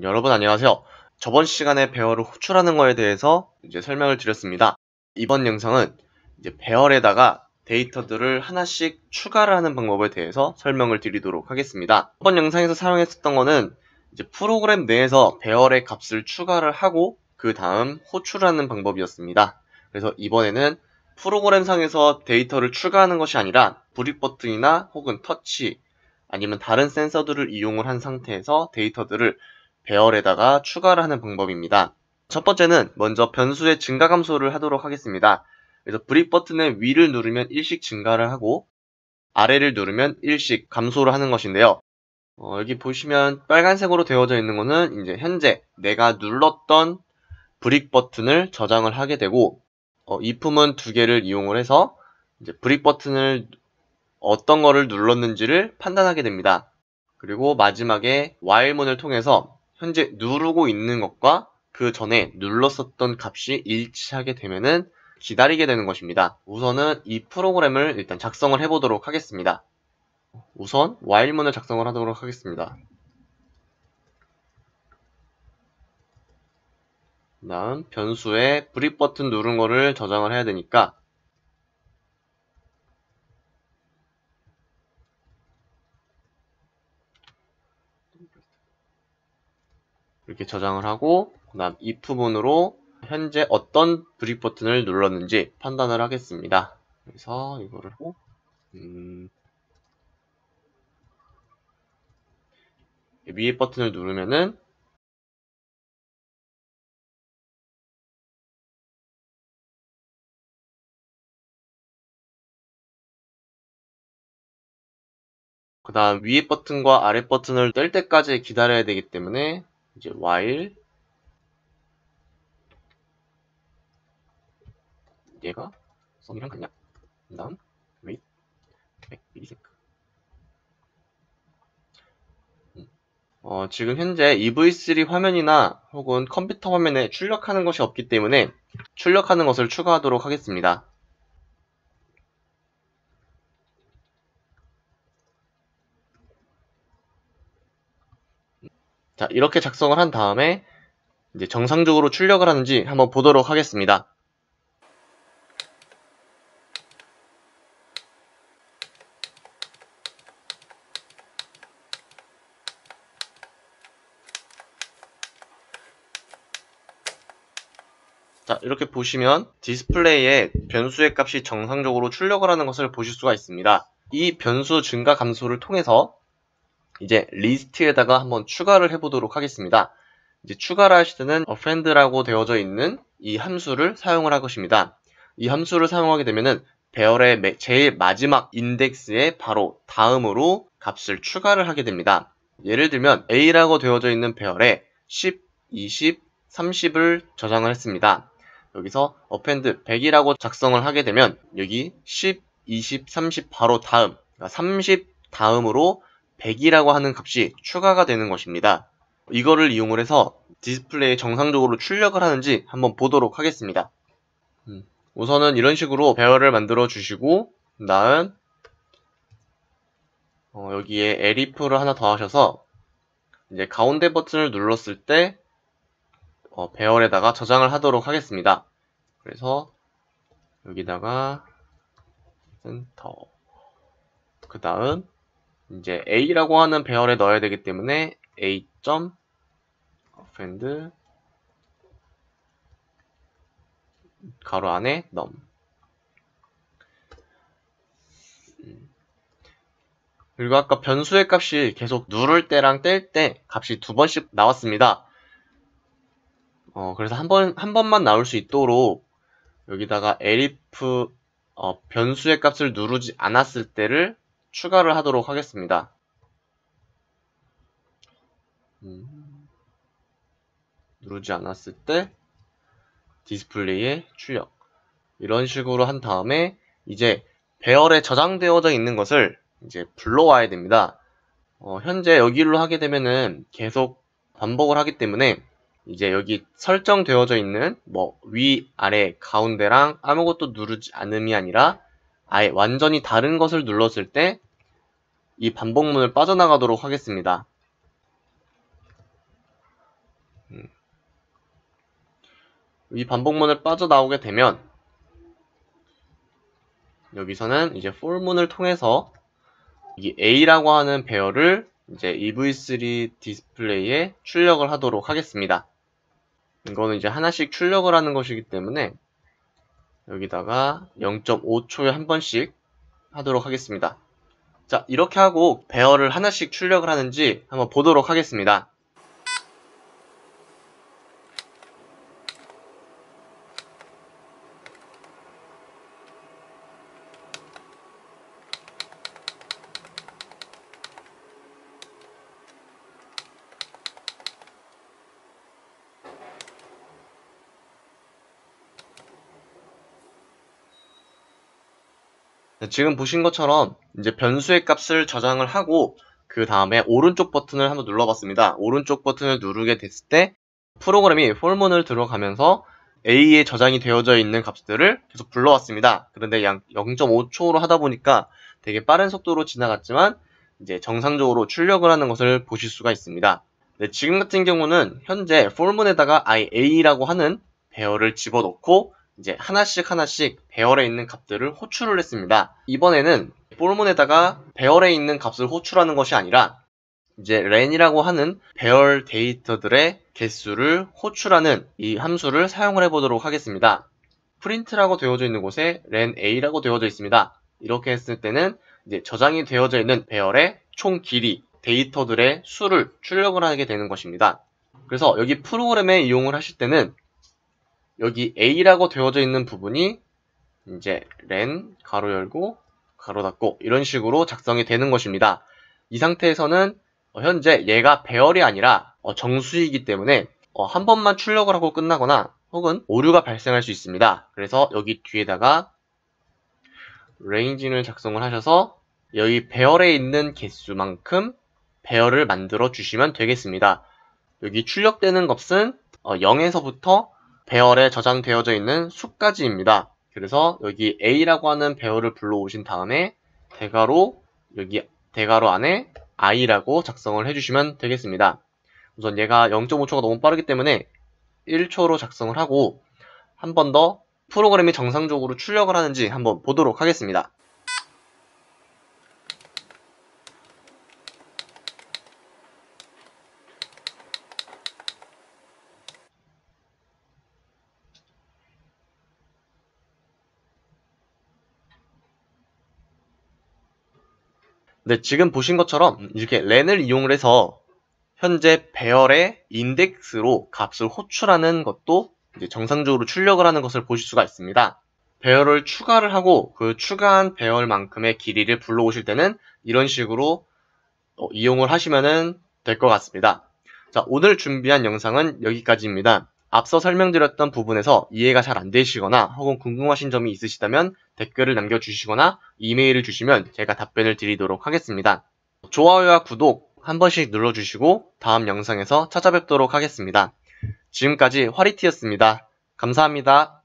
여러분 안녕하세요. 저번 시간에 배열을 호출하는 거에 대해서 이제 설명을 드렸습니다. 이번 영상은 이제 배열에다가 데이터들을 하나씩 추가를 하는 방법에 대해서 설명을 드리도록 하겠습니다. 이번 영상에서 사용했었던 거는 이제 프로그램 내에서 배열의 값을 추가를 하고 그 다음 호출하는 방법이었습니다. 그래서 이번에는 프로그램 상에서 데이터를 추가하는 것이 아니라 브릭 버튼이나 혹은 터치 아니면 다른 센서들을 이용을 한 상태에서 데이터들을 배열에다가 추가를 하는 방법입니다. 첫 번째는 먼저 변수의 증가 감소를 하도록 하겠습니다. 그래서 brick 버튼의 위를 누르면 1씩 증가를 하고 아래를 누르면 1씩 감소를 하는 것인데요. 어, 여기 보시면 빨간색으로 되어져 있는 것은 이제 현재 내가 눌렀던 brick 버튼을 저장을 하게 되고 어, if문 두 개를 이용을 해서 이제 브릭 버튼을 어떤 거를 눌렀는지를 판단하게 됩니다. 그리고 마지막에 while문을 통해서 현재 누르고 있는 것과 그 전에 눌렀었던 값이 일치하게 되면은 기다리게 되는 것입니다. 우선은 이 프로그램을 일단 작성을 해보도록 하겠습니다. 우선 while문을 작성을 하도록 하겠습니다. 다음 변수에 브릭 버튼 누른 거를 저장을 해야 되니까 이렇게 저장을 하고 그 다음 이 부분으로 현재 어떤 브릭 버튼을 눌렀는지 판단을 하겠습니다. 그래서 이거를 하고 음, 위에 버튼을 누르면은 그 다음 위에 버튼과 아래 버튼을 뗄 때까지 기다려야 되기 때문에 이제 while 얘가 썸이랑 같냐? 그 다음 wait 100ms 어, 지금 현재 EV3 화면이나 혹은 컴퓨터 화면에 출력하는 것이 없기 때문에 출력하는 것을 추가하도록 하겠습니다. 자, 이렇게 작성을 한 다음에 이제 정상적으로 출력을 하는지 한번 보도록 하겠습니다. 자, 이렇게 보시면 디스플레이에 변수의 값이 정상적으로 출력을 하는 것을 보실 수가 있습니다. 이 변수 증가 감소를 통해서 이제 리스트에다가 한번 추가를 해보도록 하겠습니다. 이제 추가를 하실 때는 append라고 되어져 있는 이 함수를 사용을 할 것입니다. 이 함수를 사용하게 되면은 배열의 제일 마지막 인덱스에 바로 다음으로 값을 추가를 하게 됩니다. 예를 들면 A라고 되어져 있는 배열에 10, 20, 30을 저장을 했습니다. 여기서 append 100이라고 작성을 하게 되면 여기 10, 20, 30 바로 다음, 그러니까 30 다음으로 100이라고 하는 값이 추가가 되는 것입니다. 이거를 이용을 해서 디스플레이에 정상적으로 출력을 하는지 한번 보도록 하겠습니다. 음, 우선은 이런 식으로 배열을 만들어 주시고 다음 어, 여기에 엘if를 하나 더 하셔서 이제 가운데 버튼을 눌렀을 때 어, 배열에다가 저장을 하도록 하겠습니다. 그래서 여기다가 센터 그 다음 이제 a라고 하는 배열에 넣어야 되기 때문에 a. append 가로 안에 num 음. 그리고 아까 변수의 값이 계속 누를 때랑 뗄 때 값이 두 번씩 나왔습니다. 어, 그래서 한 번, 한 번만 나올 수 있도록 여기다가 elif 어, 변수의 값을 누르지 않았을 때를 추가를 하도록 하겠습니다. 음, 누르지 않았을 때 디스플레이에 출력 이런 식으로 한 다음에 이제 배열에 저장되어져 있는 것을 이제 불러와야 됩니다. 어, 현재 여기로 하게 되면은 계속 반복을 하기 때문에 이제 여기 설정되어져 있는 뭐 위, 아래, 가운데랑 아무것도 누르지 않음이 아니라 아예 완전히 다른 것을 눌렀을 때 이 반복문을 빠져나가도록 하겠습니다. 음. 이 반복문을 빠져나오게 되면 여기서는 이제 for문을 통해서 이 A라고 하는 배열을 이제 EV3 디스플레이에 출력을 하도록 하겠습니다. 이거는 이제 하나씩 출력을 하는 것이기 때문에 여기다가 0.5초에 한 번씩 하도록 하겠습니다. 자, 이렇게 하고 배열을 하나씩 출력을 하는지 한번 보도록 하겠습니다. 네, 지금 보신 것처럼 이제 변수의 값을 저장을 하고 그 다음에 오른쪽 버튼을 한번 눌러봤습니다. 오른쪽 버튼을 누르게 됐을 때 프로그램이 폴문을 들어가면서 A에 저장이 되어져 있는 값들을 계속 불러왔습니다. 그런데 약 0.5초로 하다 보니까 되게 빠른 속도로 지나갔지만 이제 정상적으로 출력을 하는 것을 보실 수가 있습니다. 네, 지금 같은 경우는 현재 폴문에다가 A라고 하는 배열을 집어넣고 이제 하나씩 하나씩 배열에 있는 값들을 호출을 했습니다. 이번에는 폴문에다가 배열에 있는 값을 호출하는 것이 아니라 이제 len이라고 하는 배열 데이터들의 개수를 호출하는 이 함수를 사용을 해보도록 하겠습니다. 프린트라고 되어져 있는 곳에 lenA라고 되어져 있습니다. 이렇게 했을 때는 이제 저장이 되어져 있는 배열의 총 길이, 데이터들의 수를 출력을 하게 되는 것입니다. 그래서 여기 프로그램에 이용을 하실 때는 여기 A라고 되어져 있는 부분이 이제 len 가로 열고 가로 닫고 이런 식으로 작성이 되는 것입니다. 이 상태에서는 어, 현재 얘가 배열이 아니라 어, 정수이기 때문에 어, 한 번만 출력을 하고 끝나거나 혹은 오류가 발생할 수 있습니다. 그래서 여기 뒤에다가 레인징을 작성을 하셔서 여기 배열에 있는 개수만큼 배열을 만들어 주시면 되겠습니다. 여기 출력되는 값은 0에서부터 배열에 저장되어져 있는 수까지입니다. 그래서 여기 A라고 하는 배열을 불러오신 다음에 대괄호 여기 대괄호 안에 i라고 작성을 해주시면 되겠습니다. 우선 얘가 0.5초가 너무 빠르기 때문에 1초로 작성을 하고 한 번 더 프로그램이 정상적으로 출력을 하는지 한번 보도록 하겠습니다. 네, 지금 보신 것처럼 이렇게 렌을 이용을 해서 현재 배열의 인덱스로 값을 호출하는 것도 정상적으로 출력을 하는 것을 보실 수가 있습니다. 배열을 추가를 하고 그 추가한 배열만큼의 길이를 불러오실 때는 이런 식으로 어, 이용을 하시면 될 것 같습니다. 자, 오늘 준비한 영상은 여기까지입니다. 앞서 설명드렸던 부분에서 이해가 잘 안 되시거나 혹은 궁금하신 점이 있으시다면 댓글을 남겨주시거나 이메일을 주시면 제가 답변을 드리도록 하겠습니다. 좋아요와 구독 한 번씩 눌러주시고 다음 영상에서 찾아뵙도록 하겠습니다. 지금까지 화리티였습니다. 감사합니다.